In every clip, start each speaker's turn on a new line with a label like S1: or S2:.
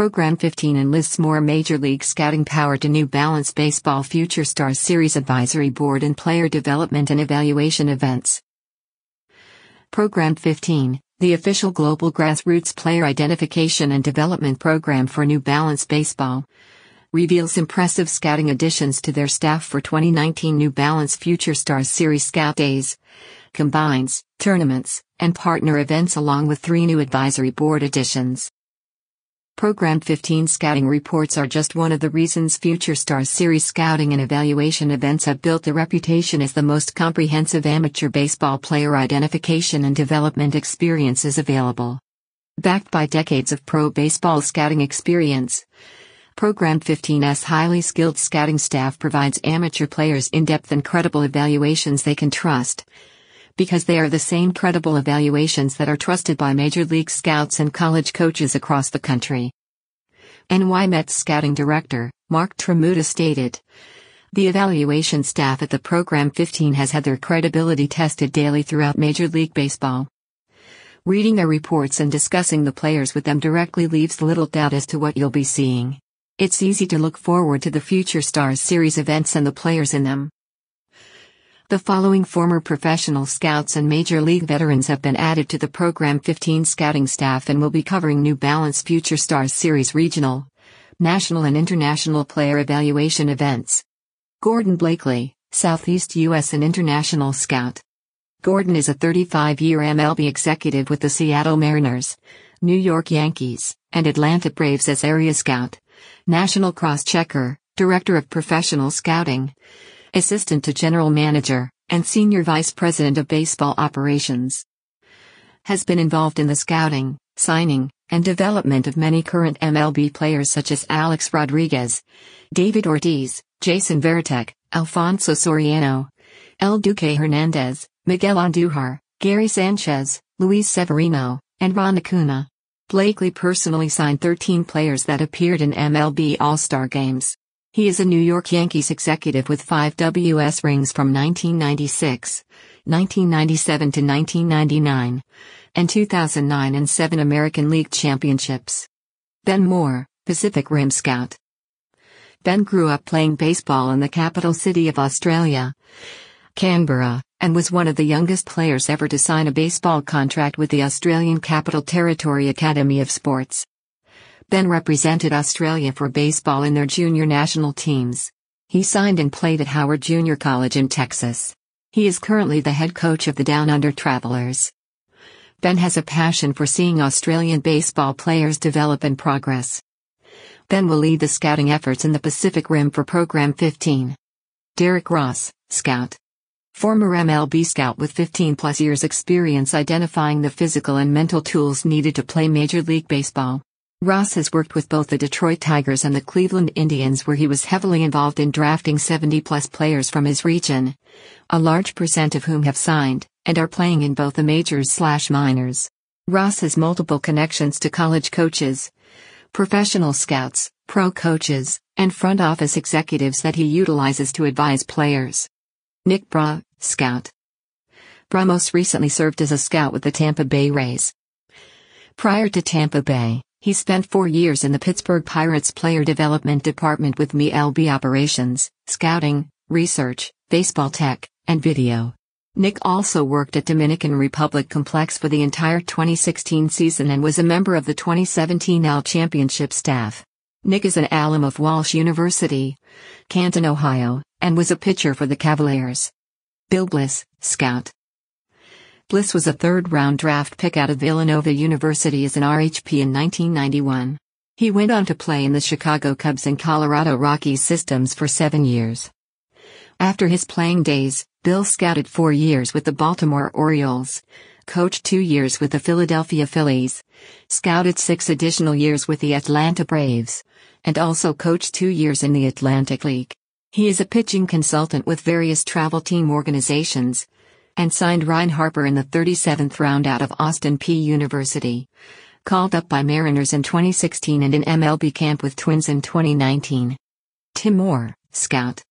S1: Program 15 enlists more Major League Scouting power to New Balance Baseball Future Stars Series Advisory Board and player development and evaluation events. Program 15, the official global grassroots player identification and development program for New Balance Baseball, reveals impressive scouting additions to their staff for 2019 New Balance Future Stars Series Scout Days, combines tournaments and partner events along with three new advisory board additions. Program 15 scouting reports are just one of the reasons Future Stars Series scouting and evaluation events have built a reputation as the most comprehensive amateur baseball player identification and development experiences available. Backed by decades of pro baseball scouting experience, Program 15's highly skilled scouting staff provides amateur players in depth and credible evaluations they can trust. Because they are the same credible evaluations that are trusted by Major League scouts and college coaches across the country. NY Mets scouting director, Mark Tremuta stated. The evaluation staff at the Program 15 has had their credibility tested daily throughout Major League Baseball. Reading their reports and discussing the players with them directly leaves little doubt as to what you'll be seeing. It's easy to look forward to the Future Stars series events and the players in them. The following former professional scouts and major league veterans have been added to the Program 15 scouting staff and will be covering New Balance Future Stars Series regional, national, and international player evaluation events. Gordon Blakely, Southeast U.S. and International Scout. Gordon is a 35 year MLB executive with the Seattle Mariners, New York Yankees, and Atlanta Braves as area scout. National Cross Checker, Director of Professional Scouting, Assistant to General Manager, and Senior Vice President of Baseball Operations. Has been involved in the scouting, signing, and development of many current MLB players such as Alex Rodriguez, David Ortiz, Jason Varitek, Alfonso Soriano, El Duque Hernandez, Miguel Andujar, Gary Sanchez, Luis Severino, and Ron Acuna. Blakely personally signed 13 players that appeared in MLB All-Star games. He is a New York Yankees executive with five WS rings from 1996, 1997 to 1999, and 2009 and seven American League championships. Ben Moore, Pacific Rim Scout. Ben grew up playing baseball in the capital city of Australia, Canberra, and was one of the youngest players ever to sign a baseball contract with the Australian Capital Territory Academy of Sports. Ben represented Australia for baseball in their junior national teams. He signed and played at Howard Junior College in Texas. He is currently the head coach of the Down Under Travelers. Ben has a passion for seeing Australian baseball players develop and progress. Ben will lead the scouting efforts in the Pacific Rim for Program 15. Derek Ross, Scout. Former MLB scout with 15 plus years experience identifying the physical and mental tools needed to play Major League Baseball. Ross has worked with both the Detroit Tigers and the Cleveland Indians where he was heavily involved in drafting 70 plus players from his region, a large percent of whom have signed and are playing in both the majors slash minors. Ross has multiple connections to college coaches, professional scouts, pro coaches, and front office executives that he utilizes to advise players. Nick Bra, Scout. Bra most recently served as a scout with the Tampa Bay Rays. Prior to Tampa Bay, he spent four years in the Pittsburgh Pirates Player Development Department with MLB operations, scouting, research, baseball tech, and video. Nick also worked at Dominican Republic Complex for the entire 2016 season and was a member of the 2017 AL Championship staff. Nick is an alum of Walsh University, Canton, Ohio, and was a pitcher for the Cavaliers. Bill Bliss, scout. Bliss was a third round draft pick out of Villanova University as an RHP in 1991. He went on to play in the Chicago Cubs and Colorado Rockies systems for seven years. After his playing days, Bill scouted four years with the Baltimore Orioles, coached two years with the Philadelphia Phillies, scouted six additional years with the Atlanta Braves, and also coached two years in the Atlantic League. He is a pitching consultant with various travel team organizations, and signed Ryan Harper in the 37th round out of Austin Peay University. Called up by Mariners in 2016 and in MLB camp with Twins in 2019. Tim Moore, scout.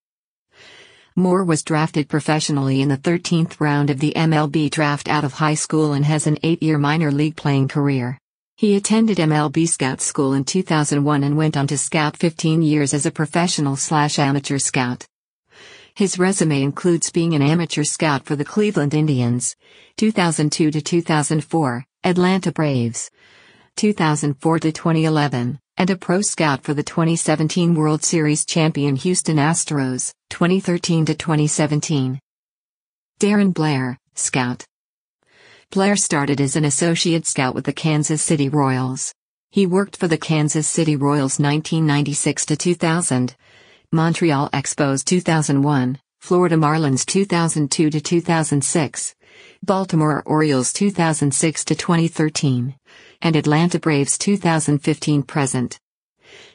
S1: Moore was drafted professionally in the 13th round of the MLB draft out of high school and has an eight year minor league playing career. He attended MLB Scout School in 2001 and went on to scout 15 years as a professional slash amateur scout. His resume includes being an amateur scout for the Cleveland Indians, 2002 to 2004, Atlanta Braves, 2004 to 2011, and a pro scout for the 2017 World Series champion Houston Astros, 2013 to 2017. Darren Blair, scout. Blair started as an associate scout with the Kansas City Royals. He worked for the Kansas City Royals 1996 to 2000, Montreal Expos 2001, Florida Marlins 2002 to 2006, Baltimore Orioles 2006 to 2013, and Atlanta Braves 2015 present.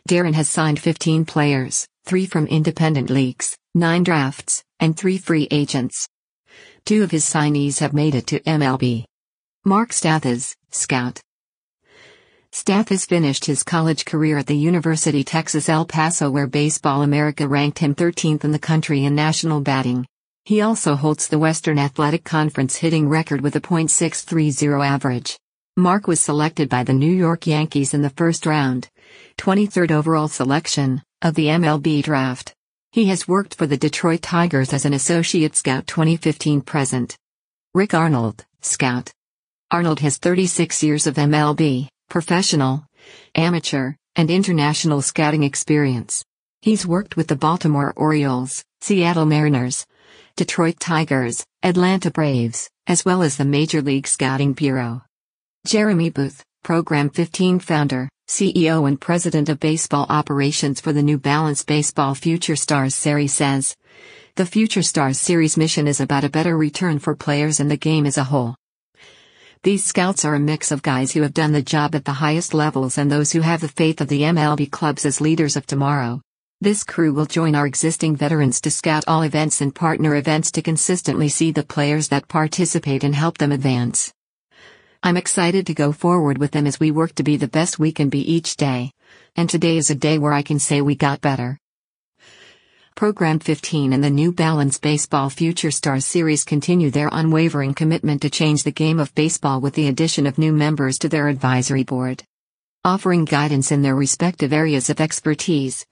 S1: Darren has signed 15 players, 3 from independent leagues, 9 drafts, and 3 free agents. Two of his signees have made it to MLB. Mark Stathis, Scout. Stathis finished his college career at the University Texas El Paso where Baseball America ranked him 13th in the country in national batting. He also holds the Western Athletic Conference hitting record with a .630 average. Mark was selected by the New York Yankees in the first round, 23rd overall selection, of the MLB draft. He has worked for the Detroit Tigers as an associate scout 2015 present. Rick Arnold, scout. Arnold has 36 years of MLB, professional, amateur, and international scouting experience. He's worked with the Baltimore Orioles, Seattle Mariners, Detroit Tigers, Atlanta Braves, as well as the Major League Scouting Bureau. Jeremy Booth, Program 15 founder, CEO and President of Baseball Operations for the New Balance Baseball Future Stars Series says, The Future Stars Series mission is about a better return for players and the game as a whole. These scouts are a mix of guys who have done the job at the highest levels and those who have the faith of the MLB clubs as leaders of tomorrow. This crew will join our existing veterans to scout all events and partner events to consistently see the players that participate and help them advance. I'm excited to go forward with them as we work to be the best we can be each day. And today is a day where I can say we got better. Program 15 and the New Balance Baseball Future Stars Series continue their unwavering commitment to change the game of baseball with the addition of new members to their advisory board. Offering guidance in their respective areas of expertise,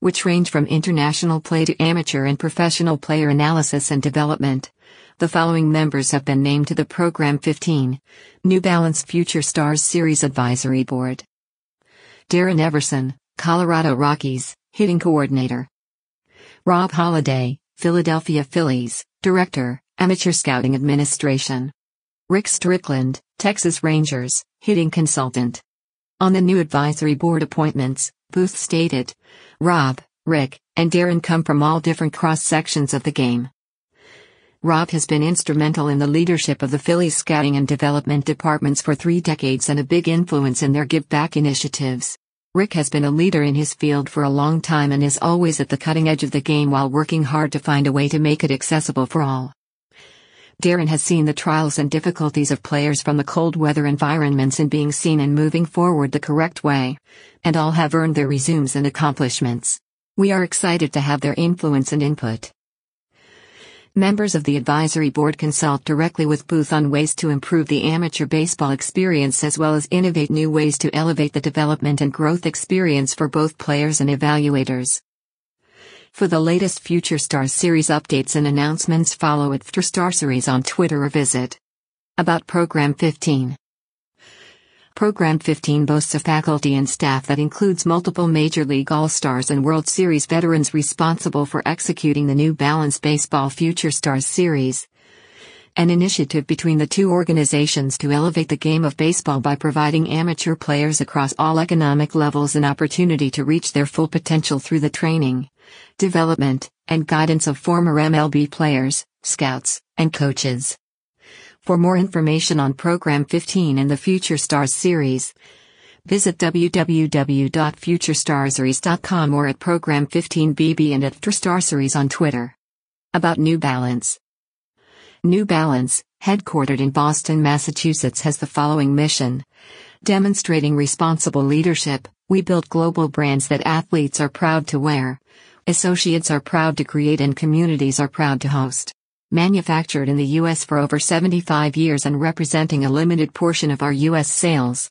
S1: which range from international play to amateur and professional player analysis and development. The following members have been named to the Program 15 New Balance Future Stars Series Advisory Board. Darin Everson, Colorado Rockies, Hitting Coordinator. Rob Holiday, Philadelphia Phillies, Director, Amateur Scouting Administration. Rick Strickland, Texas Rangers, Hitting Consultant. On the new advisory board appointments, Booth stated, Rob, Rick, and Darin come from all different cross sections of the game. Rob has been instrumental in the leadership of the Phillies scouting and development departments for three decades and a big influence in their give back initiatives. Rick has been a leader in his field for a long time and is always at the cutting edge of the game while working hard to find a way to make it accessible for all. Darin has seen the trials and difficulties of players from the cold weather environments in being seen and moving forward the correct way. And all have earned their resumes and accomplishments. We are excited to have their influence and input. Members of the advisory board consult directly with Booth on ways to improve the amateur baseball experience as well as innovate new ways to elevate the development and growth experience for both players and evaluators. For the latest Future Stars series updates and announcements follow at Star Series on Twitter or visit about Program 15. Program 15 boasts a faculty and staff that includes multiple Major League All-Stars and World Series veterans responsible for executing the New Balance Baseball Future Stars Series. An initiative between the two organizations to elevate the game of baseball by providing amateur players across all economic levels an opportunity to reach their full potential through the training, development, and guidance of former MLB players, scouts, and coaches. For more information on Program 15 and the Future Stars series, visit www.futurestarseries.com or at Program 15BB and at Series on Twitter. About New Balance. New Balance, headquartered in Boston, Massachusetts, has the following mission. Demonstrating responsible leadership, we build global brands that athletes are proud to wear, associates are proud to create, and communities are proud to host manufactured in the U.S. for over 75 years and representing a limited portion of our U.S. sales.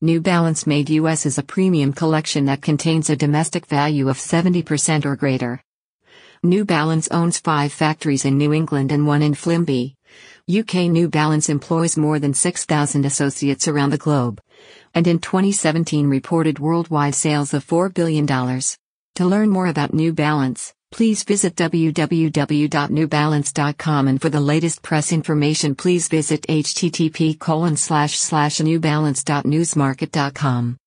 S1: New Balance Made US is a premium collection that contains a domestic value of 70% or greater. New Balance owns five factories in New England and one in Flimby. UK New Balance employs more than 6,000 associates around the globe. And in 2017 reported worldwide sales of $4 billion. To learn more about New Balance, please visit www.newbalance.com and for the latest press information please visit http newbalance.newsmarket.com.